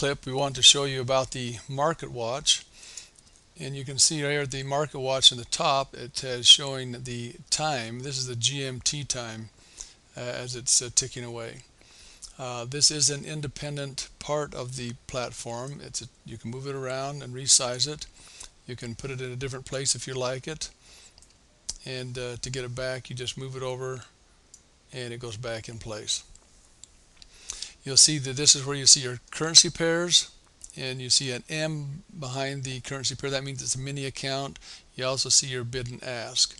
clip we want to show you about the market watch. And you can see here the market watch in the top it has showing the time. This is the GMT time uh, as it's uh, ticking away. Uh, this is an independent part of the platform. It's a, you can move it around and resize it. You can put it in a different place if you like it. And uh, to get it back you just move it over and it goes back in place you'll see that this is where you see your currency pairs and you see an M behind the currency pair. That means it's a mini account. You also see your bid and ask.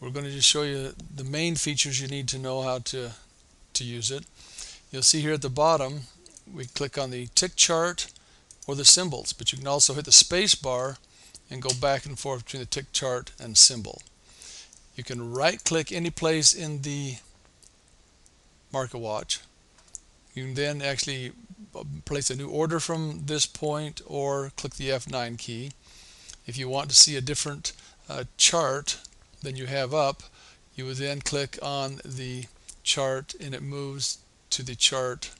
We're going to just show you the main features you need to know how to to use it. You'll see here at the bottom we click on the tick chart or the symbols but you can also hit the space bar and go back and forth between the tick chart and symbol. You can right click any place in the market watch you can then actually uh, place a new order from this point or click the F9 key. If you want to see a different uh, chart than you have up you would then click on the chart and it moves to the chart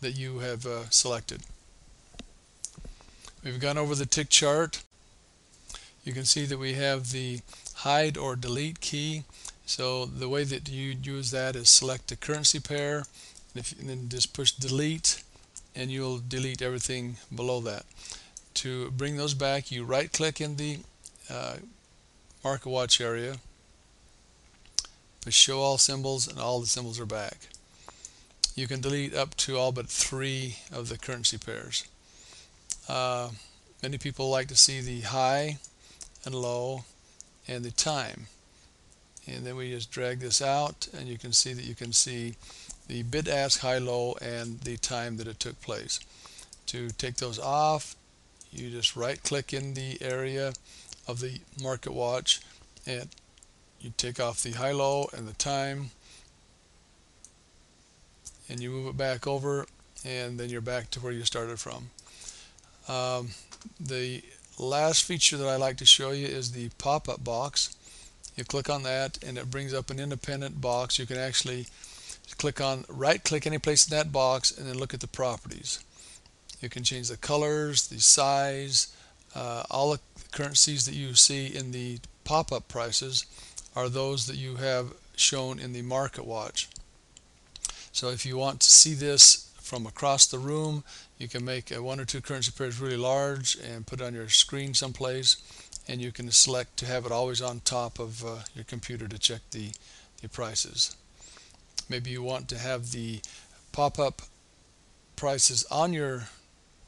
that you have uh, selected. We've gone over the tick chart. You can see that we have the hide or delete key. So the way that you use that is select a currency pair if, and then just push delete and you'll delete everything below that. To bring those back you right click in the uh, market watch area push show all symbols and all the symbols are back. You can delete up to all but three of the currency pairs. Uh, many people like to see the high and low and the time and then we just drag this out and you can see that you can see the bid ask high low and the time that it took place. To take those off you just right click in the area of the market watch and you take off the high low and the time and you move it back over and then you're back to where you started from. Um, the last feature that I like to show you is the pop-up box. You click on that and it brings up an independent box. You can actually click on right click any place in that box and then look at the properties you can change the colors the size uh, all the currencies that you see in the pop-up prices are those that you have shown in the market watch so if you want to see this from across the room you can make a one or two currency pairs really large and put it on your screen someplace and you can select to have it always on top of uh, your computer to check the, the prices. Maybe you want to have the pop-up prices on your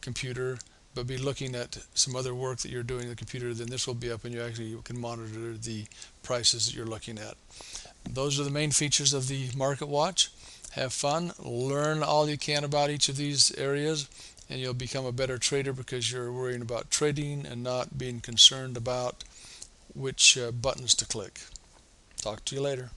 computer but be looking at some other work that you're doing on the computer then this will be up and you actually can monitor the prices that you're looking at. Those are the main features of the Market Watch have fun, learn all you can about each of these areas, and you'll become a better trader because you're worrying about trading and not being concerned about which uh, buttons to click. Talk to you later.